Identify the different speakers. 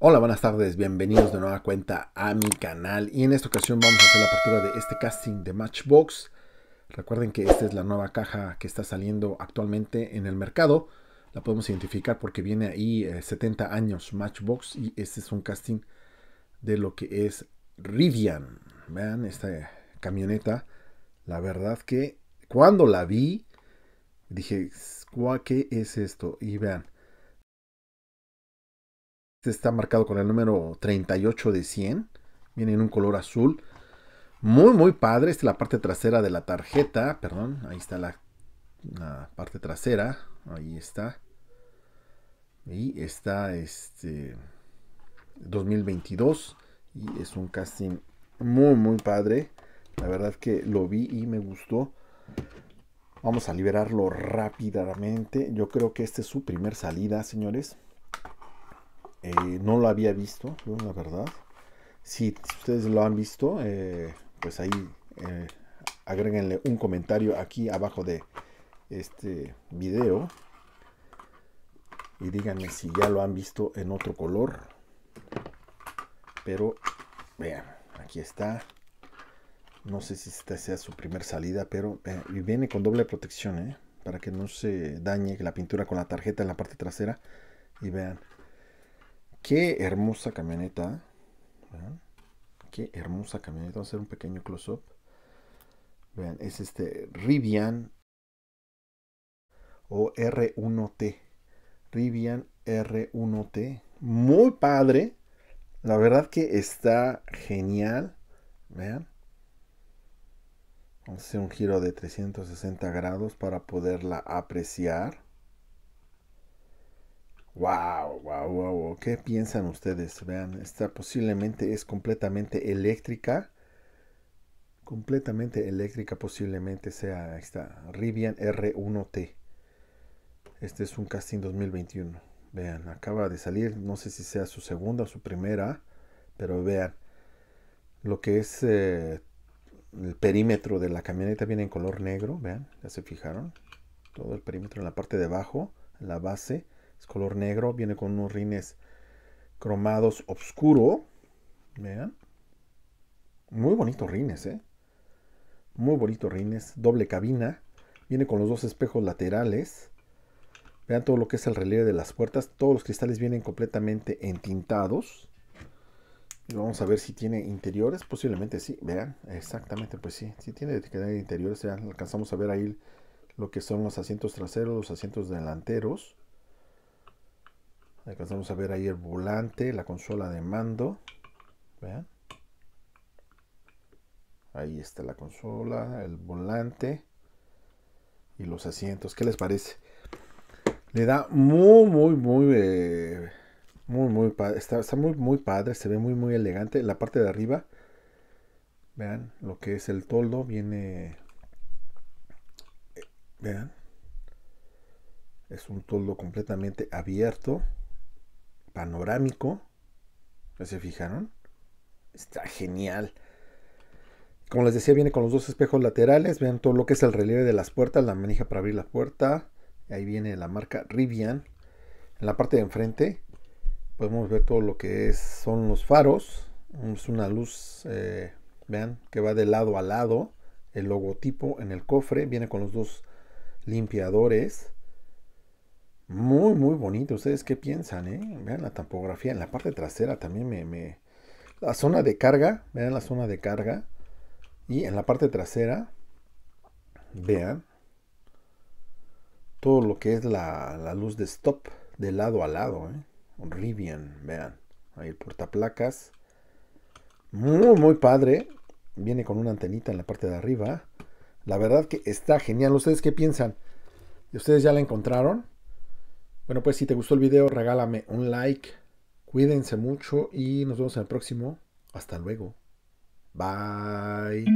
Speaker 1: Hola, buenas tardes, bienvenidos de nueva cuenta a mi canal y en esta ocasión vamos a hacer la apertura de este casting de Matchbox. Recuerden que esta es la nueva caja que está saliendo actualmente en el mercado. La podemos identificar porque viene ahí 70 eh, años Matchbox y este es un casting de lo que es Rivian. Vean esta camioneta. La verdad que cuando la vi dije, ¿qué es esto? Y vean, este está marcado con el número 38 de 100. Viene en un color azul. Muy, muy padre. Esta es la parte trasera de la tarjeta. Perdón, ahí está la, parte trasera. Ahí está. Y está este 2022. Y es un casting muy, muy padre. La verdad que lo vi y me gustó. Vamos a liberarlo rápidamente. Yo creo que esta es su primer salida, señores. Eh, no lo había visto, la verdad. Si ustedes lo han visto, eh, pues ahí eh, agréguenle un comentario aquí abajo de este video. Y díganme si ya lo han visto en otro color. Pero vean, aquí está. No sé si esta sea su primer salida, pero viene con doble protección, para que no se dañe la pintura con la tarjeta en la parte trasera. Y vean, Qué hermosa camioneta. ¿Vean? Qué hermosa camioneta. Vamos a hacer un pequeño close-up. Vean, es este Rivian o R1T. Rivian R1T. Muy padre. La verdad que está genial. Vean. Vamos a hacer un giro de 360 grados para poderla apreciar. Wow, wow, wow, ¿Qué piensan ustedes? Vean, esta posiblemente es completamente eléctrica. Completamente eléctrica posiblemente sea esta Rivian R1T. Este es un casting 2021. Vean, acaba de salir, no sé si sea su segunda o su primera, pero vean lo que es eh, el perímetro de la camioneta viene en color negro, vean, ya se fijaron. Todo el perímetro en la parte de abajo, en la base es color negro, viene con unos rines cromados oscuro. Vean. Muy bonitos rines, ¿eh? Muy bonitos rines. Doble cabina. Viene con los dos espejos laterales. Vean todo lo que es el relieve de las puertas. Todos los cristales vienen completamente entintados. Y vamos a ver si tiene interiores. Posiblemente sí. Vean, exactamente, pues sí. Si tiene interiores. Ya alcanzamos a ver ahí lo que son los asientos traseros, los asientos delanteros. Alcanzamos a ver ahí el volante, la consola de mando. Vean. Ahí está la consola, el volante y los asientos. ¿Qué les parece? Le da muy, muy, muy, eh, muy, muy padre. Está, está, muy, muy padre. Se ve muy, muy elegante. La parte de arriba, vean lo que es el toldo. Viene, eh, vean, es un toldo completamente abierto panorámico. se fijaron? Está genial. Como les decía, viene con los dos espejos laterales. Vean todo lo que es el relieve de las puertas, la manija para abrir la puerta. Ahí viene la marca Rivian. En la parte de enfrente podemos ver todo lo que es, son los faros. Es una luz, eh, vean, que va de lado a lado. El logotipo en el cofre viene con los dos limpiadores. Muy, muy bonito. ¿Ustedes qué piensan? Eh? Vean la topografía. En la parte trasera también me, La zona de carga. Vean la zona de carga. Y en la parte trasera. Vean. Todo lo que es la, luz de stop. De lado a lado. ¿eh? Rivian. Vean. Ahí el portaplacas. Muy, muy padre. Viene con una antenita en la parte de arriba. La verdad que está genial. ¿Ustedes qué piensan? ¿Y ustedes ya la encontraron? Bueno, pues si te gustó el video, regálame un like. Cuídense mucho y nos vemos en el próximo. Hasta luego. Bye.